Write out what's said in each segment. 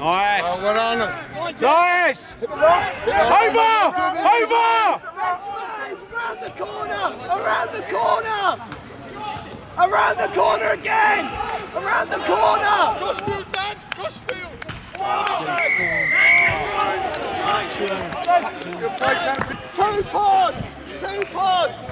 Nice. Well done. Nice. Over. Over. Around the corner! Around the corner! Around the corner again! Around the corner! Crossfield, Dan. Crossfield. Good play, champion. Two pods! Two pods!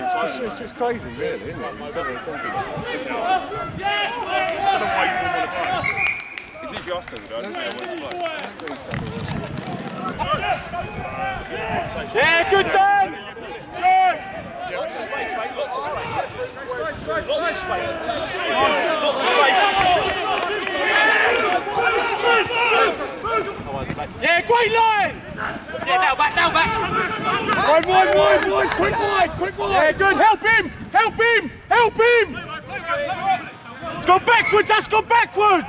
It's, it's, it's crazy, really, isn't it? You sit there thinking. It's easy after, though. I don't know what it's like. Yeah, good Dan! Good! Lots of space, mate. Lots of space. Lots of space. Lots of space. Yeah, great line! Yeah, now back, now back. Wide, wide, wide, wide, quick wide, quick wide! Yeah, good, help him! Help him! Help him! It's gone backwards, that's gone backwards!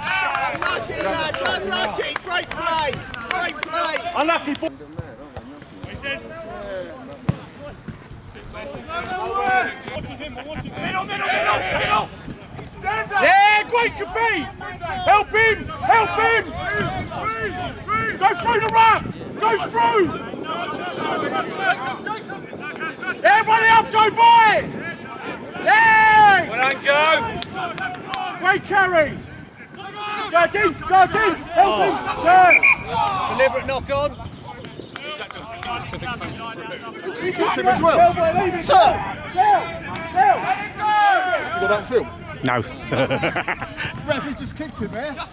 Unlucky, lads, unlucky! Great play! Great play! Unlucky ball. Yeah, great compete! Help him! Help him! Go through the ruck! Go through! Everybody up, Joe Boy! Yes! Well done, Joe. Great carry! Go deep, go deep! Help him! Sir! Deliberate knock on. Just kicked him as well. Sir, you got that film? No. Referee just kicked him eh? there.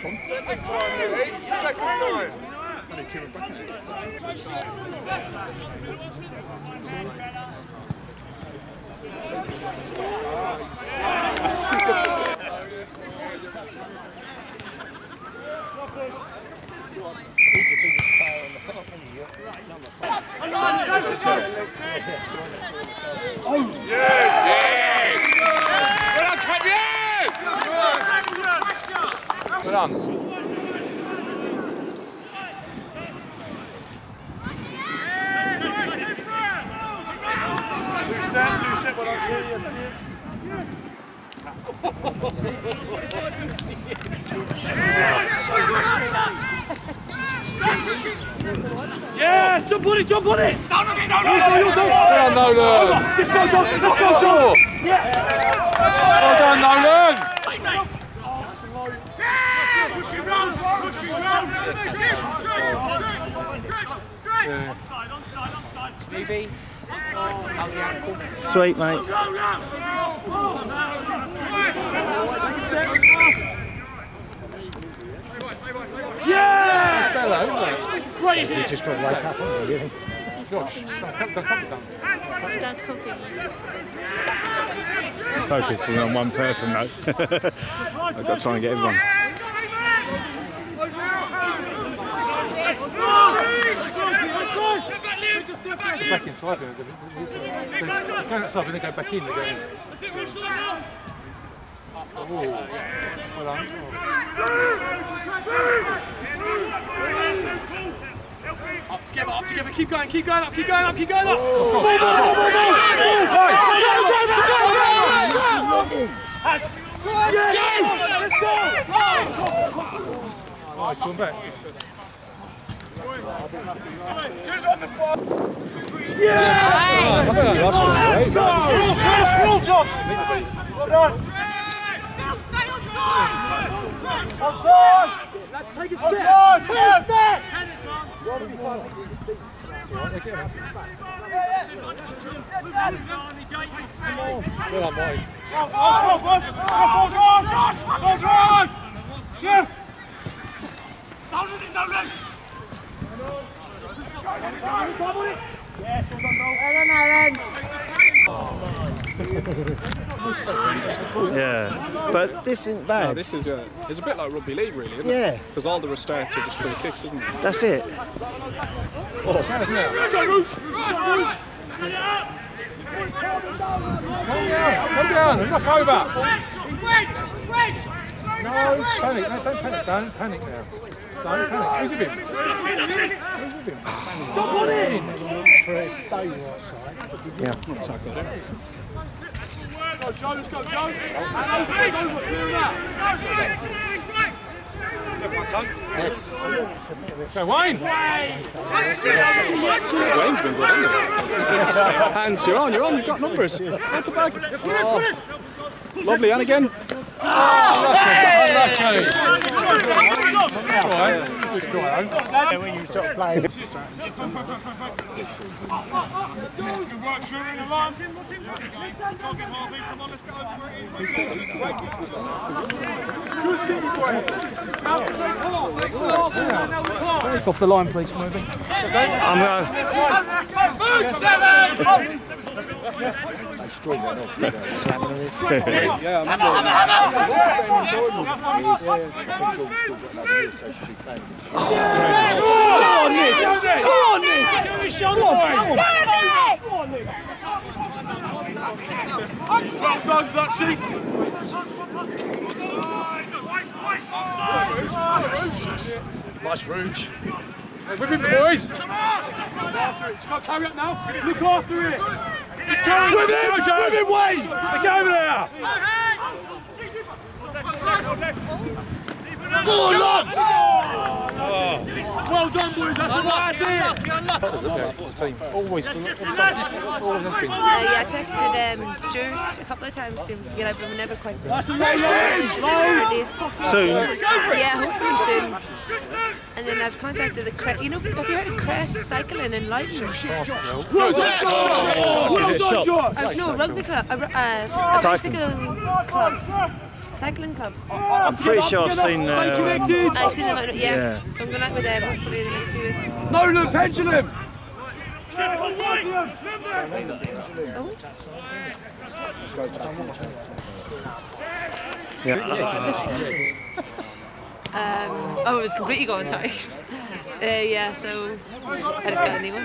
Second time, Louise. Second time. And he came back in. Well done. Yes, jump on it, jump on it. No, no, no, no, no. Well done, Nolan. Let's go, John. Let's go, John. Well done, Nolan. Stevie, how's the ankle? Sweet, mate. He just got wake up, hasn't he? isn't he? Dad's cooking. Focusing on one person, though. I've got to try and get everyone. Back inside, they're, they're, they're, they're going outside, then they go back in. They go in. Oh, well done. Oh. Up together, up together, keep going, keep going up, keep going up, keep going up. Move, move, move, move, move, Right, come back. Let's take a step. Well done, Mike. Yeah. But this isn't bad. No, This is a, it's a bit like rugby league, really, isn't Yeah. it? Because all the restarts are just free kicks, isn't it? That's it. Come down, knock over. No, it's panic. No, don't panic, Dan. It's panic now. Don't panic. Who's with him? Who's with him? Jump on in! Go, Joe, let's go, Joe. And over, over, clear that. Go, Wayne! Wayne's been good, hasn't he? Hands, you're on, you're on, you've got numbers. Out the back. Oh. Lovely, and again. Unlucky. Off the line, please, moving. I'm going. Yeah, I remember. I the same in Jordan. Yeah, yeah. I think Jordan still got another year, so she should be playing. Well done, that sheep. Nice rouge. With him, boys! Go, carry up now. Look after it. Just carry With him! With him, Wayne! Get over there! Well done, boys. That's the right idea. Always, always has been. Uh, yeah, I texted um, Stuart a couple of times to get out, but we're never quite. That's a. Soon. Yeah, hopefully soon. And then I've contacted the Crest. You know, have you heard of Crest Cycling in Lighton? Well done, Joe. Well done, Joe. Uh, no, rugby club. Uh, uh, a Cycling. bicycle club. Cycling club. I'm pretty sure I've seen. Stay Uh, connected. I see them. out- Yeah. Yeah. So I'm going out with them hopefully the next few weeks. No, Nolan Pendulum! Oh, Um, oh, it was completely gone, sorry. Uh, yeah, so I just got a new one.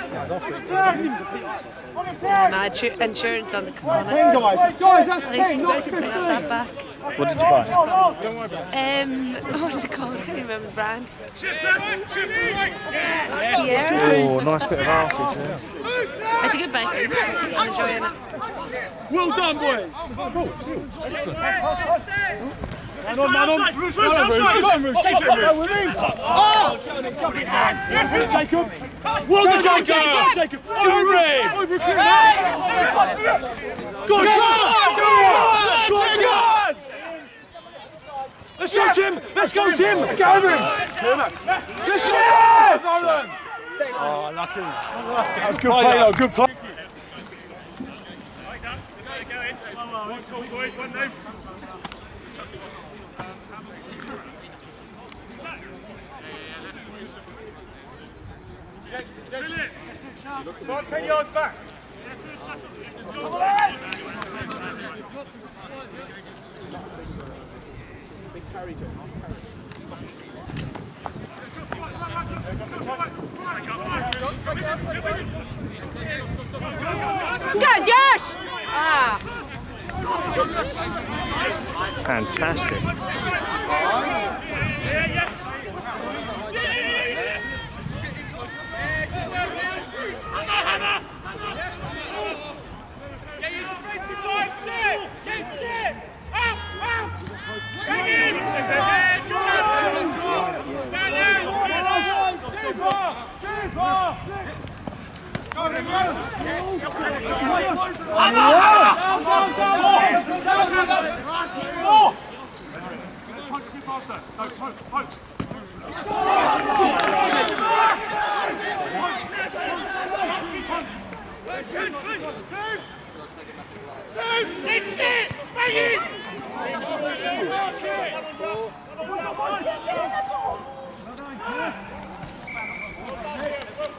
My insurance on the car. Guys, guys, that's 10, not least I can have that back. what did you buy? Um, what is it called? I can't even remember the brand. Sierra. Oh, nice bit of arsage. Yeah. It's a good bike. I'm enjoying it. Well done, boys. Man on, man on. Roof, roof, outside. Go on, Roof. Keep it, Roof. Jacob. Well done, Jacob. Jacob. Over him. Over him. Go on, go on. Go on. Let's go, Jim. Let's go, Jim. Let's go over him. Let's go. Oh, lucky. That was good play, though. Good play. About 10 yards back. Go on, Josh! Ah. Fantastic. Get in the ball!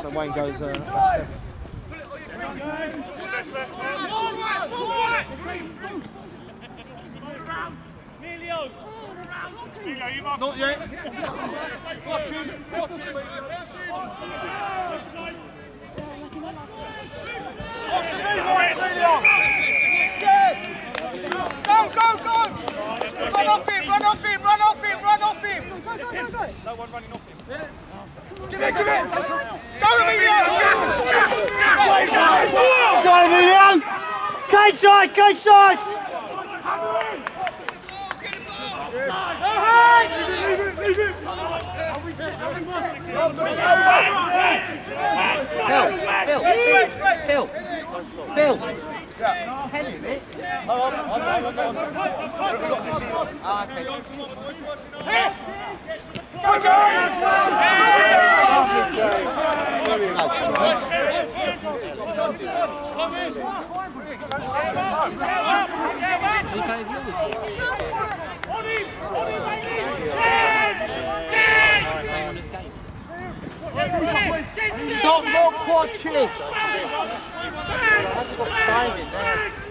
So Wayne goes uh, about seven. Not yet. Watch him, watch him. Watch the movement, Emilio. Go, go, go! Run off him, run off him, run off him, run off him! No one running off him. Give it, give it! Go, Emilio! Go on, Emilio! Cage side, cage side! Phil, Phil, Phil, Phil. Ten minutes. Ah, okay. Stop not watching. I've got five in there.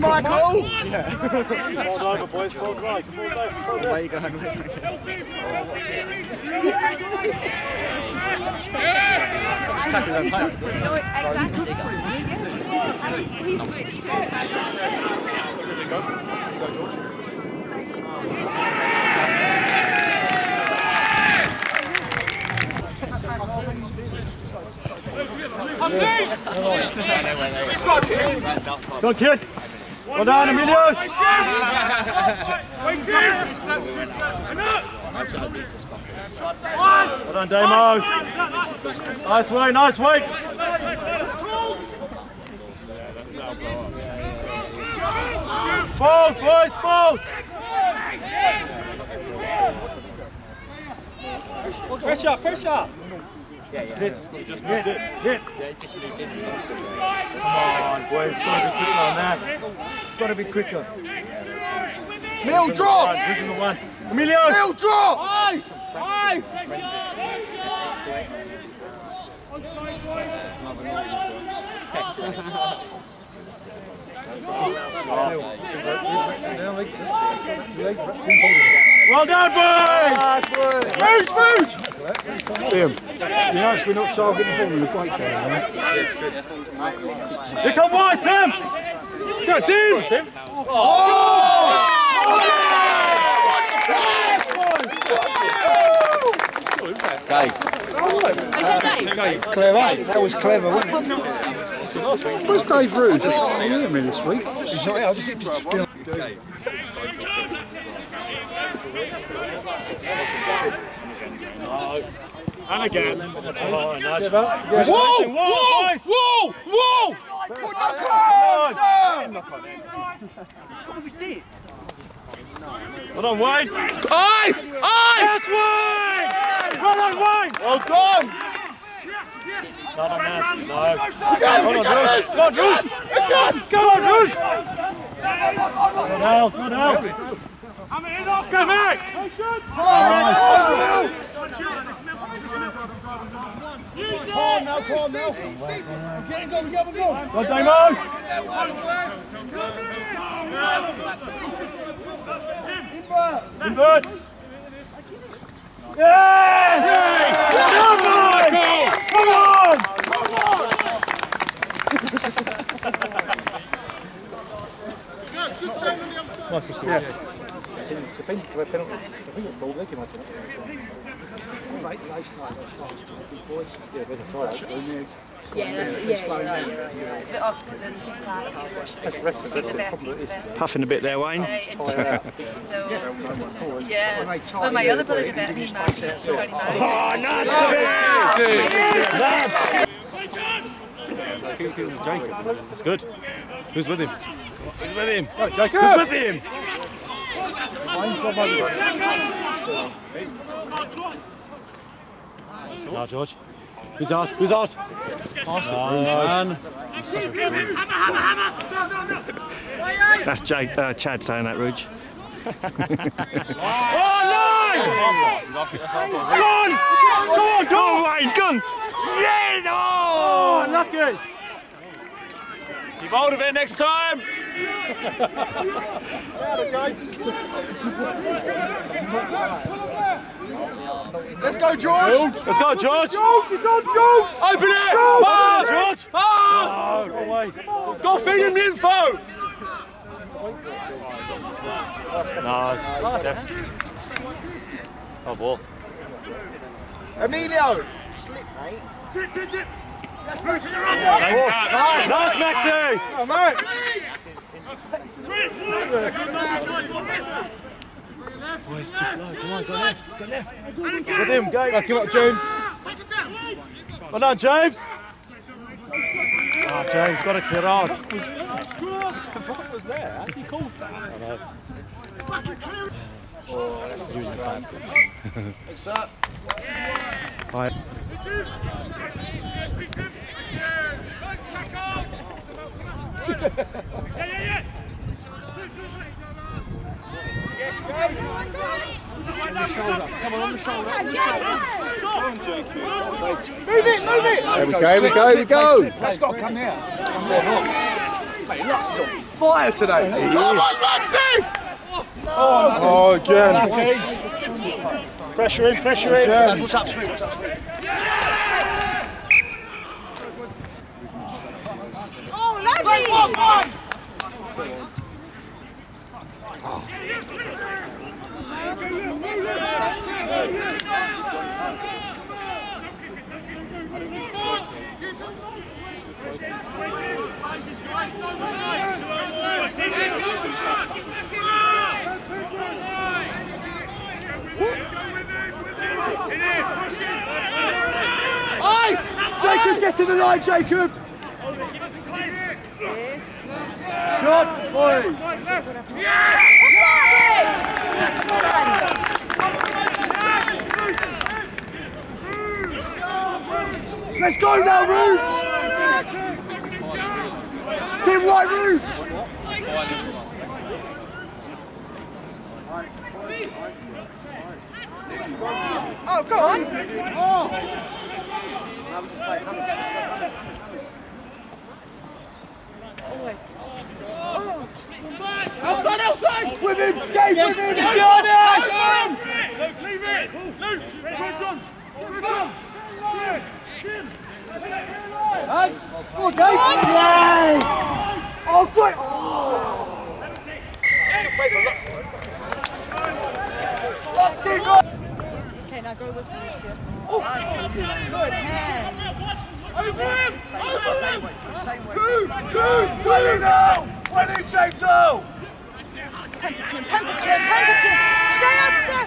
Michael. Where you going? Where you going? Just tackle his own player. Exactly. And he's good. He's good. I know where they are. Go on, kid. Well done, Emilio. Well done, Damo. Nice way, nice way. Fall, boys, fall. Pressure, pressure. Yeah, yeah. Hit. Just hit. Hit. Come on, boys. It's got to be quicker on that. It's got to be quicker. Mill drop! Who's in the one? Emilio! Mill drop! Ice! Ice! Well done, boys! Food, food! Liam, you're actually not targeting the ball in the great game, right? Here come White, Tim! Go, Tim! Tim! Clever. That was clever, wasn't it? Where's Dave Rue? Just see him in this week. He's not here. I just- just And again. Oh, nice. Whoa! Whoa! Whoa! Whoa! Put the cross! Well done, Wayne. Ice! Ice! Yes, Wayne! Well done, Wayne! Well done! Not on that. No. Again! Hold on, Again! Bruce. Go on, Bruce. Again! Go on, Bruce. Good help, good help. Go back. Calm now, calm now. Get him going, get him going. Go on, Damo. Invert. Yes! Come on! Come on! Yeah, that's, yeah, you're right, you're right, you're right. Bit off because they're the same class. She's a vet, he's. Puffing a bit there, Wayne. So, yeah. Well, my other brother's a vet, he's married. He's already married. That's good. Who's with him? Who's with him? Go, Jacob. Who's with him? Now, George. Who's out? Who's out? Awesome, man. That's Jake, uh, Chad saying that, Rouge. Oh, line! Go on! Go on, go on! Wayne, gun! Yes! Oh, Oh! lucky! Keep hold of it next time! Let's go, George. Let's go, George! George, it's on George. Open it! Pass! George! Pass! Go away. Go feed him the info! No, it's Steph. It's our ball. Emilio. Slip, mate. Nice, nice, Maxi! Oh, mate. Boys, too slow. Come on, go left, go left. With him, go. Go, come up, James. Well done, James. Oh, James, got to clear out. What was there? How he call that? I know. Oh, that's losing time. Right. Move it, move it. There we go, here we go, here we go. That's got to come here. Mate, Lux is on fire today. Come on, Luxy! Oh, again. Pressure in, pressure in. Again. What's up, Sweet? What's up, Sweet? Oh, Jacob, get in the line, Jacob. Shot, boy. Let's go now, Roots! Team White Roots! Oh, go on. Oh! Outside, outside! With him! Dave, with him! Get behind him! Leave it! Luke! Quick, John! Quick, John! Oh, Dave! Yes! Oh, great! Let's keep going! Okay, now go with me. Oh, good hands. Over him! Over him! Two, two, two now! Winning James O! Pemberton, Pemberton, Pemberton. Stay up, sir.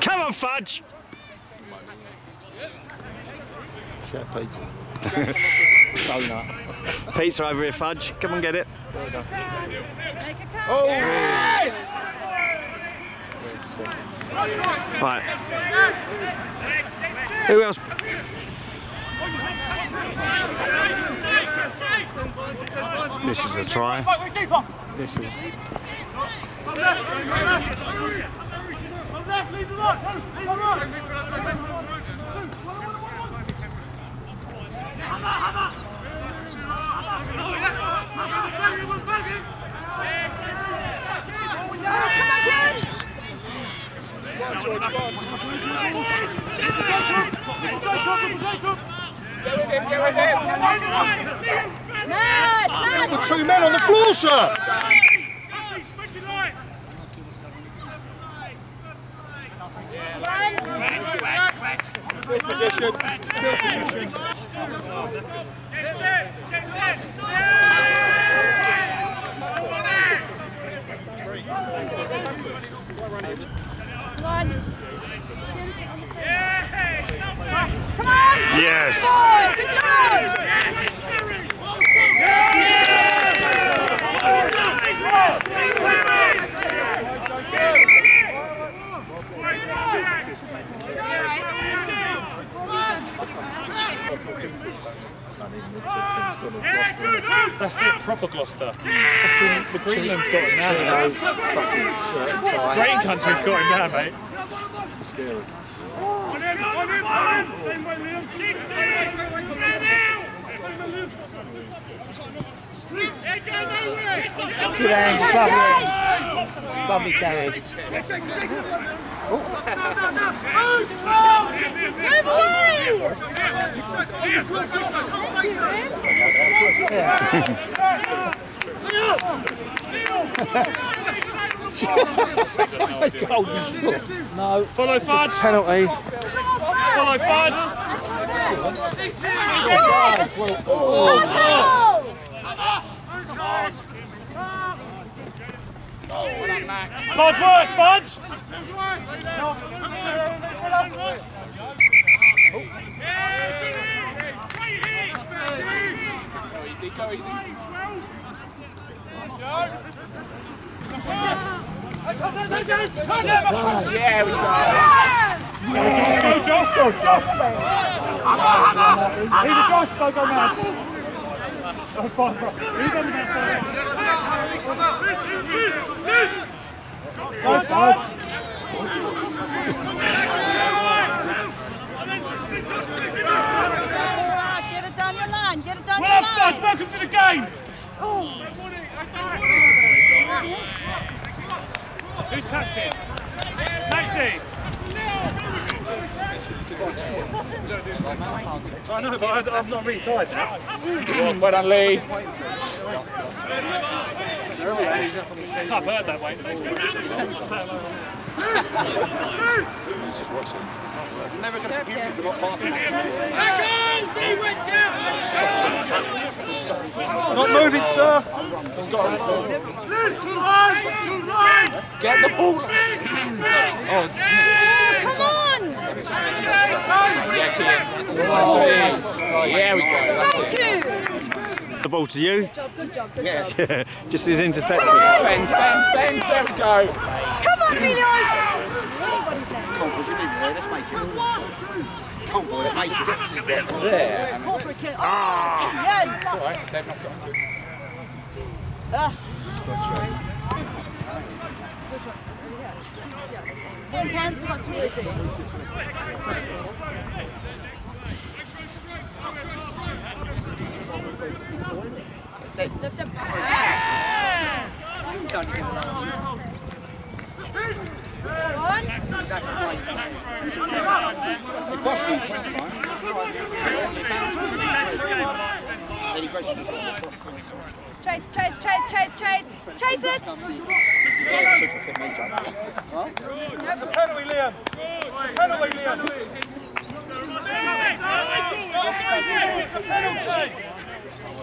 Come on, Fudge! Share pizza. Pizza over here, Fudge. Come and get it. Oh! Right. Who else? This is a try. This is. Nice, nice. The two men on the floor, sir. Position. Position. One. Come on. Yes. Boys, good job. That's it, proper Gloucester. Fucking, the Greenland's got him now. Fucking shirt and tie. Green Country's got him now, mate. Scary. Good hands, lovely. Lovely carry. Move away. Thank you, Vince. Follow Fudge. Penalty. Follow Fudge. Fudge work, Fudge. Go, Josh, go, Josh. Either Josh, go, go mad. Oh, fine, fine. Who done the I'm not really tired now. well done, Lee. I've heard that, Wayne. Never going to forgive you for not passing. Not moving, sir. Get the ball. Oh, Come on! yeah, Kian. Yeah, we go. Thank you! The ball to you. Good job, good job, good job. Just as intercepted. Fend, fend, fend. There we go. Come on, Minos! Cold, what do you mean? Let's make it. It's just cold. It makes it. There. Call for a kick. Oh, ah. Kian! It's all right. They've knocked it onto you. Ugh. It's frustrating. Which one? Yeah. Yeah, that's it. Hands, hands, we've got two right there. Lift up. One. It cost me 20, right? Any questions? Chase, chase, chase, chase, chase. Chase it! It's a penalty, Liam. It's a penalty, Liam. It's a penalty.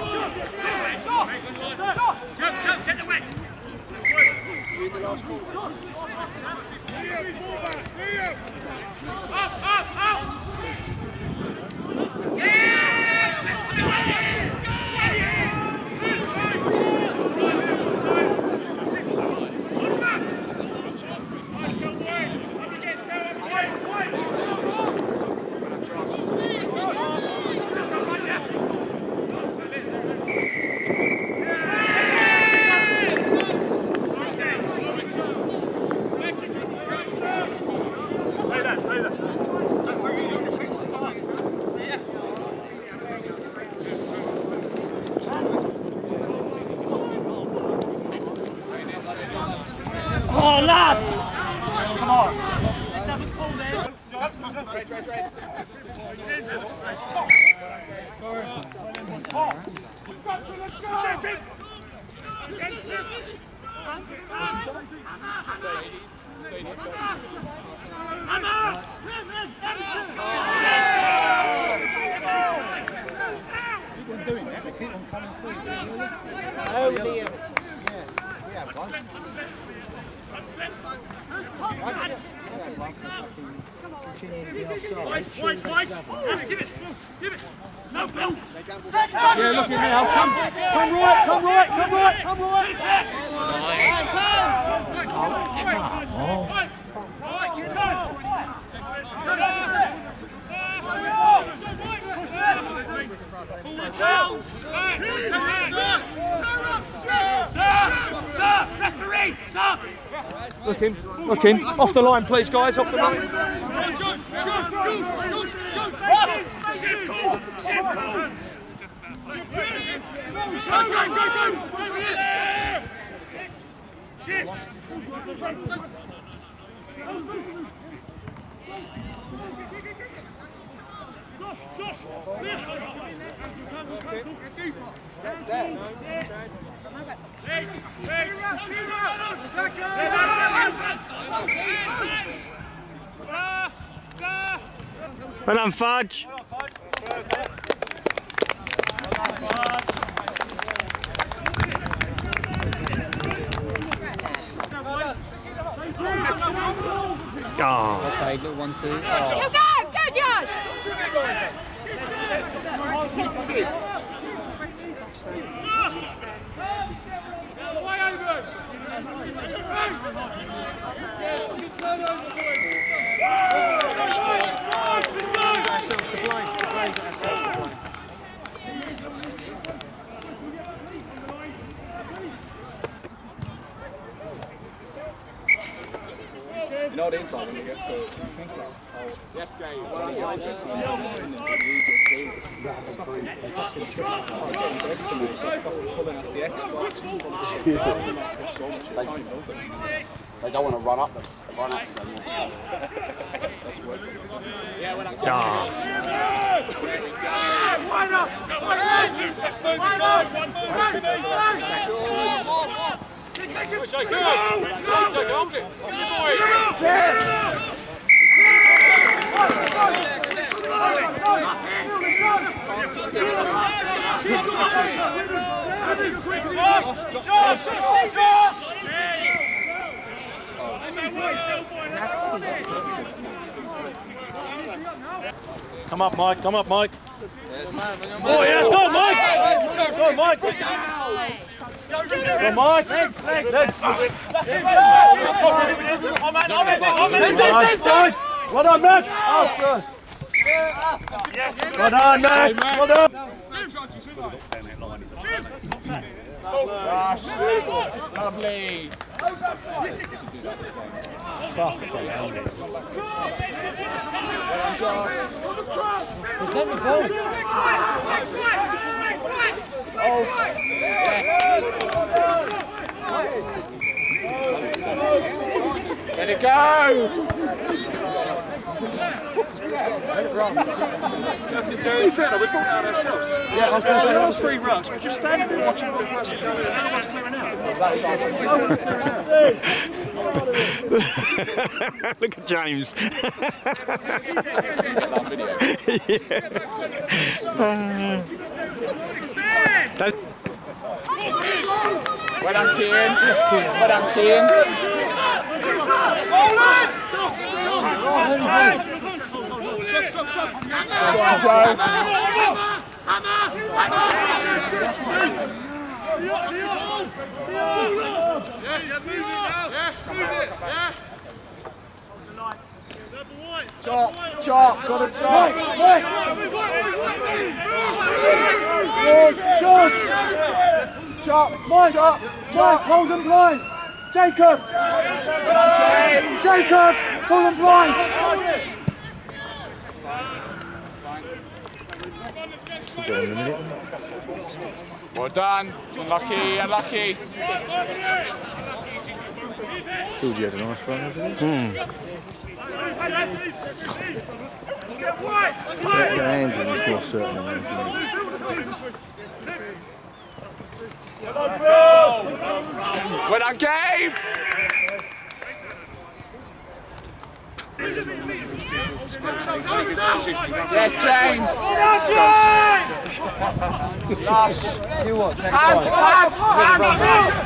with him, go with him. Oh, go! Come on, kid. Pump your legs! Unlucky. Oh, lads! Come on. Let's have a call then. Keep on doing that. They keep on coming through. Oh, Liam. Yeah, we have one. Why is it? We have one for fucking continuing to be offside. Yeah, look at now. Come, come right, come right, come right, come right. Sir! Referee! Sir! Look in, look in. Off the line, please, guys. Off the line. Well done, Fudge. Oh, Okay, little one, two. You go! Go, Josh! Ourselves to blame. To blame, got ourselves to blame. You know what it is like when you get to think like, oh, yes, Jay, when you get to this kind of thing, and it's easier to do. It's fucking, it's fucking tricky. Getting to everything, mate. It's like fucking pulling out the Xbox and pulling shit down and like, put so much time into it. They don't want to run up this, run up to them. That's what. Yeah, when I'm Come up, Mike. Come up, Mike. Oh, yeah. Go on, Mike. Go on, Mike. Go on, Mike. Legs, legs. Legs. Side. Well done, Max. Oh, sorry. Well done, Max. Well done. Lovely. Present the ball. Let it go. To be fair, though, we brought out ourselves. Yeah, I was going to say, those three rucks, we're just standing there watching the person go in, and no one's clearing out. Look at James. That- Well done, Kieran. Yes, Kieran. Well done, Kieran. Chop, chop, got a chop. George, George. Chop, Mike, chop, Mike, hold them blind. Jacob. Jacob, hold them blind. Well done. Unlucky, unlucky. Thought you had a nice run over there. Hmm. Their, their handling is more certain. Well done, Gabe. Yes, James. Lush. You what? Hands, hands, hands.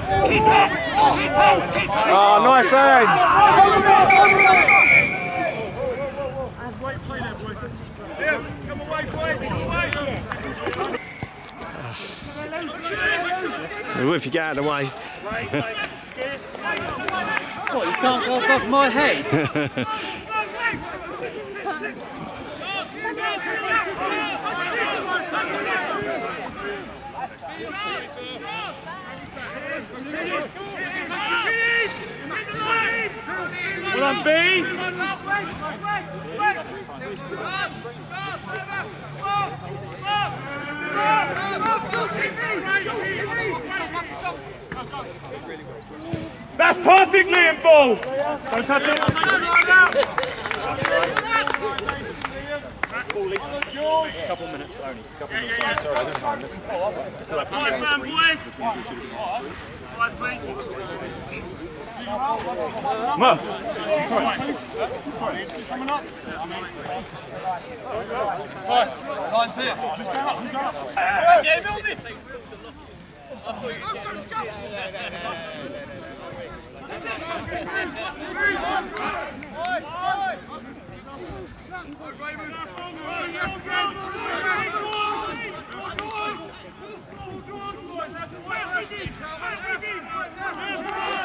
Oh, nice hands. If you get out of the way. What, you can't go above my head? Well done, B. That's perfect, Liam Ball. Don't touch it. Couple minutes only. Couple minutes only. Sorry, I didn't mind this. Five man, boys. Five, please. Mum! Coming up! Right, time's here. Who's going up? Who's going up? Yeah, build it! Let's go, let's go! Nice, nice! Thank you.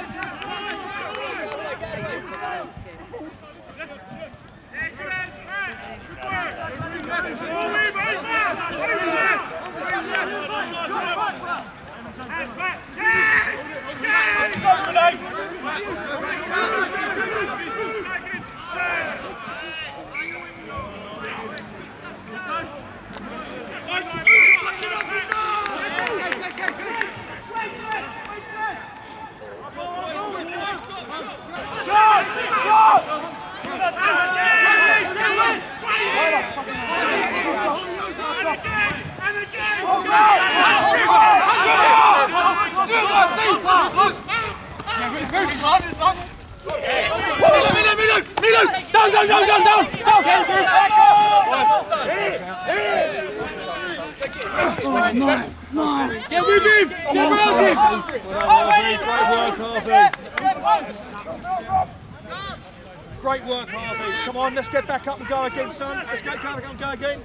Let's get back up and go again, son. Let's get back up and go again.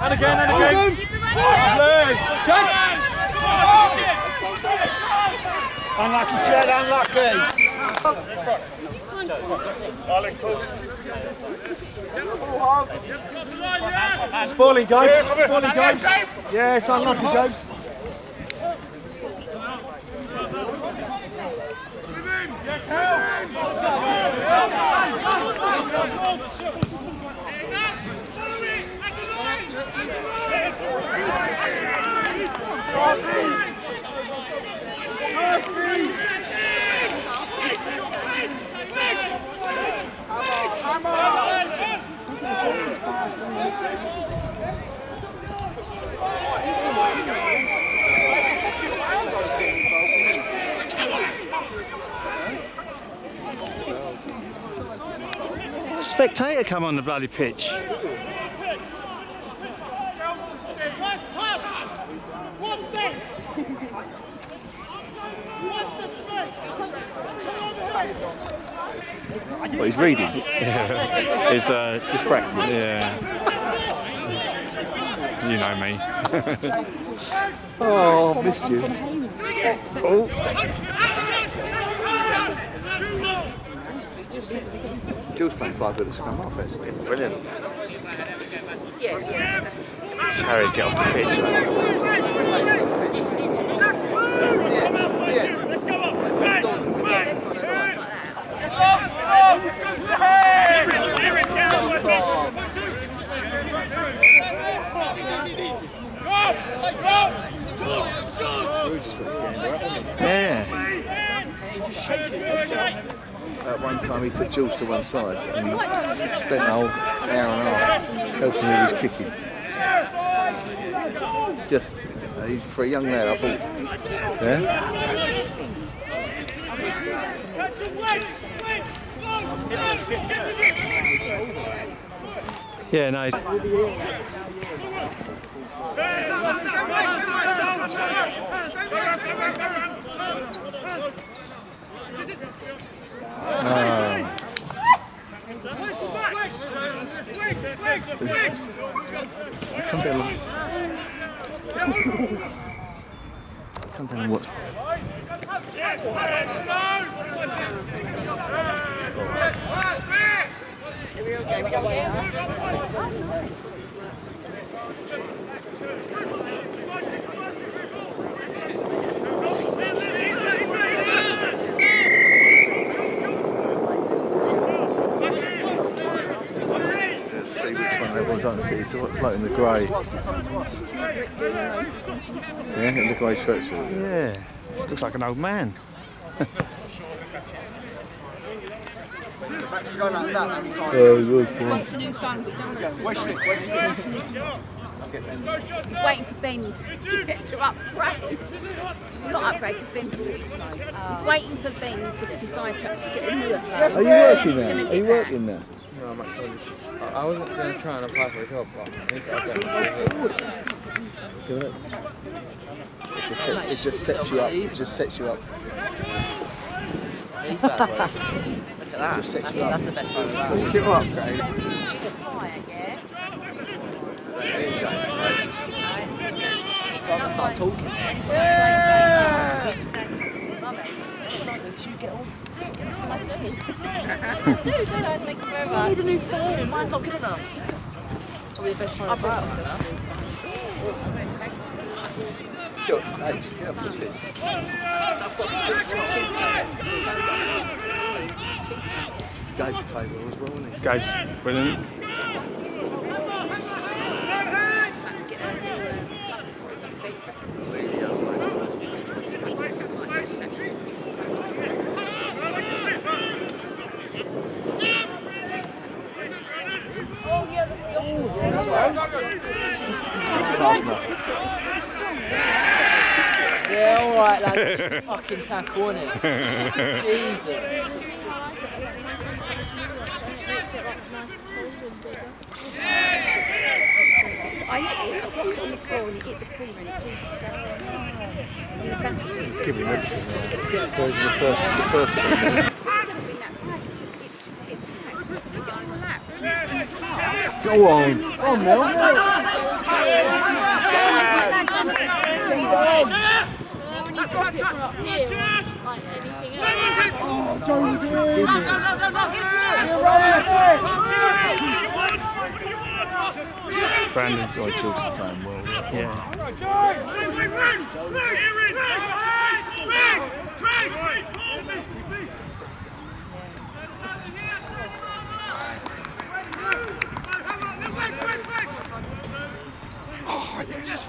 And again, and again. Lovely. Unlucky, Jed, unlucky. Spoiling games, spoiling games. Yes, unlucky Please! Spectator come on the bloody pitch. Well, he's reading. It's uh, Dyspraxia. yeah. You know me. Oh, missed you. Jill's playing five minutes to come off, actually. Brilliant. Harry, get off the pitch. Yeah. At one time, he took Jules to one side and he spent a whole hour and a half helping with his kicking. Just uh, for a young lad, I thought. Yeah. Yeah, no. He's- Come down. and- Come down and see which one everyone's on. See, it's the one bloke the grey. Yeah, in the grey shirt. Yeah. This looks like an old man. Wants a new phone, but don't He's waiting for Ben to get to upgrade. Not upgrade, because Ben He's waiting for Ben to decide to get a new phone. Are you working He's now? Are you working now? No, I'm at college. I, I wasn't going to try and apply for a job, but at least I. Good. It just, set, it just sets you up. It just sets you up. These bad boys. Look at that. That's, that's the best one of that. Sets you up, Craig. So I'm going to start talking. I need a new phone. Mine's not good enough. Be the best one of that. Go, H, get off the pitch. Brilliant. Really has played well. Oh, yeah, that's the option. Fast enough. alright, lads. It's just a fucking tackle, isn't it? Jesus. It makes it like nice to hold and bigger. So I hit it, it drops on the floor and you hit the corner and it's all flat. And the back of it is Give him a Those are the first, the first two. It doesn't bring that back, it's just, it just gets back. Put it on your lap. Go on. Go on, Mel. You drop it from up here, like anything else. Brandon's like George playing well. Yeah. Oh, yes.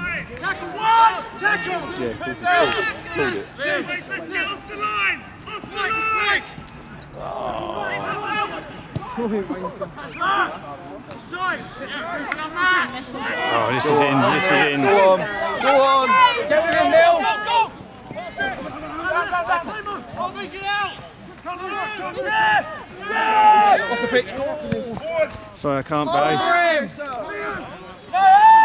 Tackle one! Tackle! Yeah, of course. Pulled it. Pulled it. Let's get off the line! Off the line! Oh, this is in. This is in. Go on. Go on. Get with him, Neil! Go, go! Get out! Come on, come on! Off the pitch. Sorry, I can't, Barry. He's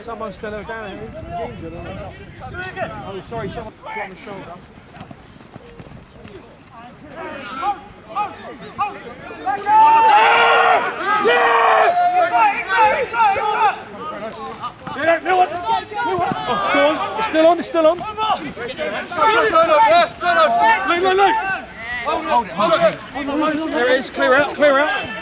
Someone's still down here. Oh, sorry, someone's on the shoulder. Oh, still on, still on. Look, look, look. Hold it, hold it. There it is, clear out, clear out.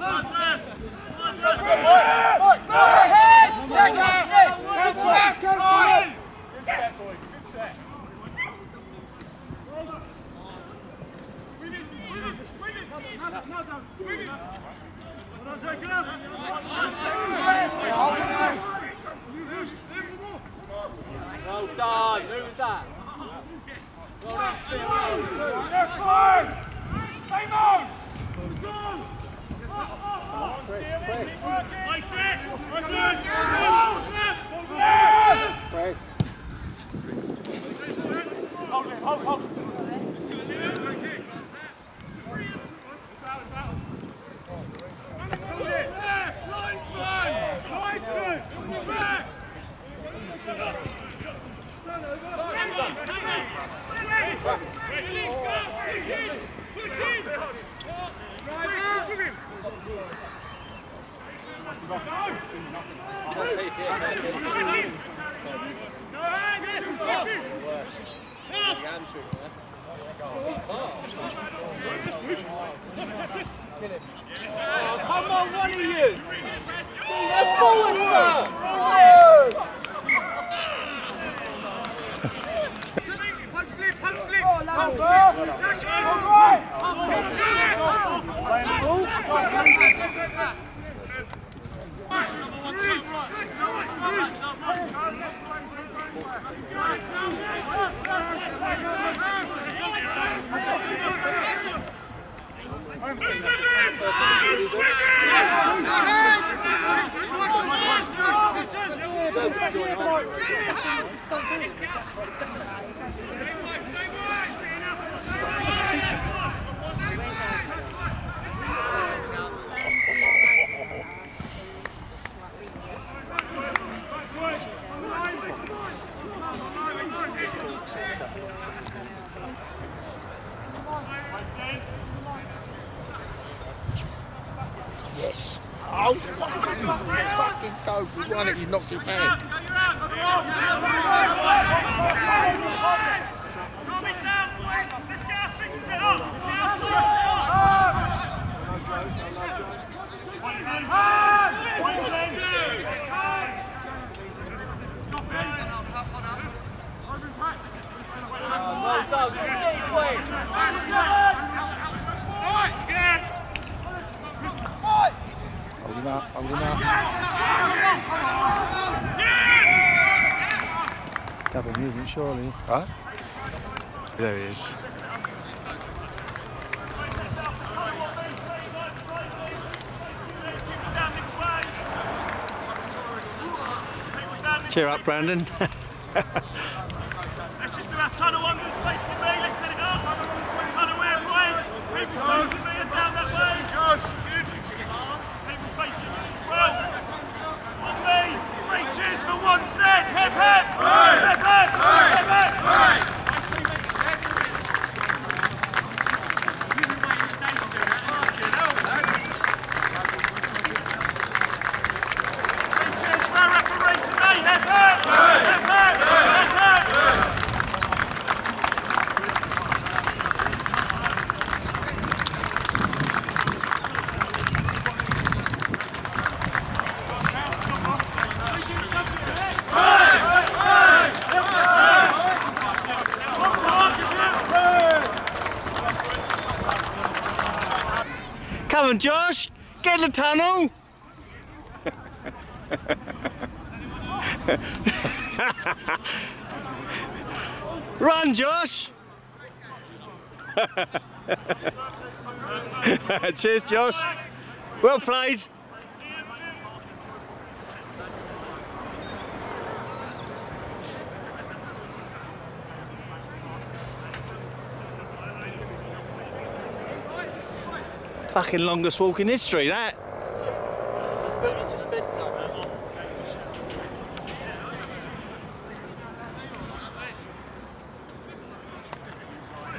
there, support too. Cheer up, Brandon. Josh. Get in the tunnel. Run, Josh. Cheers, Josh. Well played. Fucking longest walk in history, that. It's building suspense up.